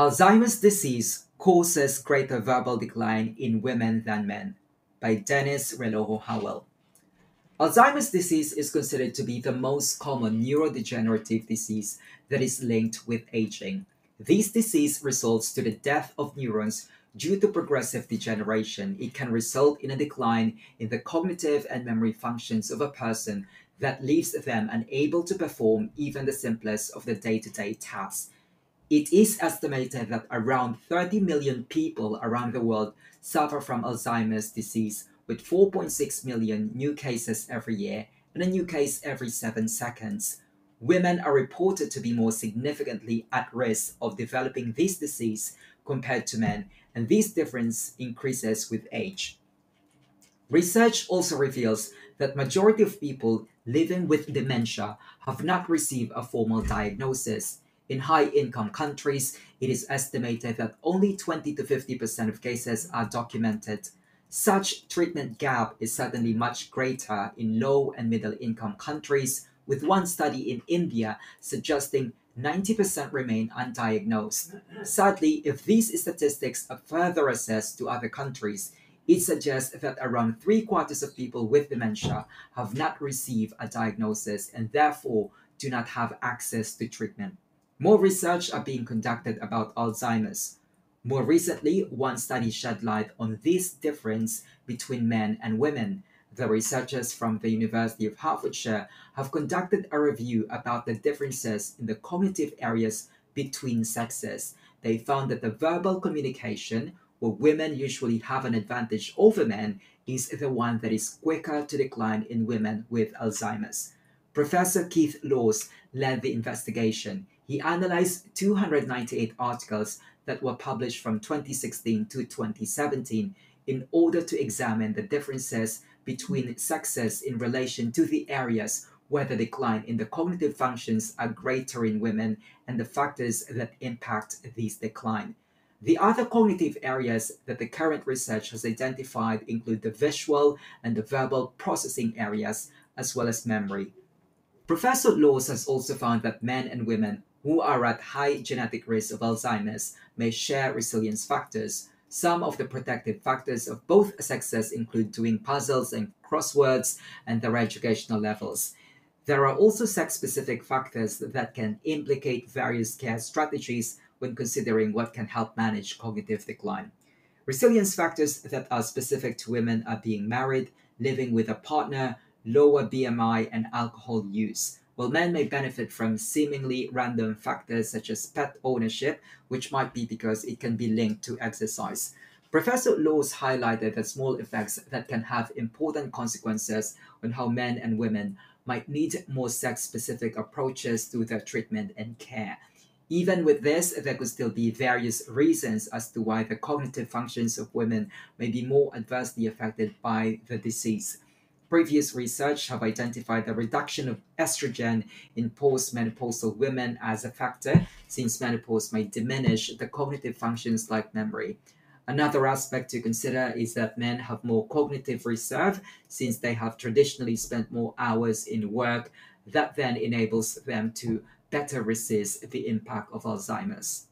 Alzheimer's disease causes greater verbal decline in women than men by Dennis Relojo Howell. Alzheimer's disease is considered to be the most common neurodegenerative disease that is linked with aging. This disease results to the death of neurons due to progressive degeneration. It can result in a decline in the cognitive and memory functions of a person that leaves them unable to perform even the simplest of the day-to-day tasks. It is estimated that around 30 million people around the world suffer from Alzheimer's disease, with 4.6 million new cases every year and a new case every seven seconds. Women are reported to be more significantly at risk of developing this disease compared to men, and this difference increases with age. Research also reveals that majority of people living with dementia have not received a formal diagnosis. In high income countries, it is estimated that only 20 to 50% of cases are documented. Such treatment gap is certainly much greater in low and middle income countries, with one study in India suggesting 90% remain undiagnosed. Sadly, if these statistics are further assessed to other countries, it suggests that around three quarters of people with dementia have not received a diagnosis and therefore do not have access to treatment. More research are being conducted about Alzheimer's. More recently, one study shed light on this difference between men and women. The researchers from the University of Hertfordshire have conducted a review about the differences in the cognitive areas between sexes. They found that the verbal communication, where women usually have an advantage over men, is the one that is quicker to decline in women with Alzheimer's. Professor Keith Laws led the investigation. He analyzed 298 articles that were published from 2016 to 2017 in order to examine the differences between sexes in relation to the areas where the decline in the cognitive functions are greater in women and the factors that impact this decline. The other cognitive areas that the current research has identified include the visual and the verbal processing areas, as well as memory. Professor Laws has also found that men and women who are at high genetic risk of Alzheimer's may share resilience factors. Some of the protective factors of both sexes include doing puzzles and crosswords and their educational levels. There are also sex specific factors that can implicate various care strategies when considering what can help manage cognitive decline. Resilience factors that are specific to women are being married, living with a partner, lower BMI, and alcohol use while men may benefit from seemingly random factors such as pet ownership, which might be because it can be linked to exercise. Professor Laws highlighted the small effects that can have important consequences on how men and women might need more sex specific approaches to their treatment and care. Even with this, there could still be various reasons as to why the cognitive functions of women may be more adversely affected by the disease. Previous research have identified the reduction of estrogen in postmenopausal women as a factor, since menopause may diminish the cognitive functions like memory. Another aspect to consider is that men have more cognitive reserve since they have traditionally spent more hours in work that then enables them to better resist the impact of Alzheimer's.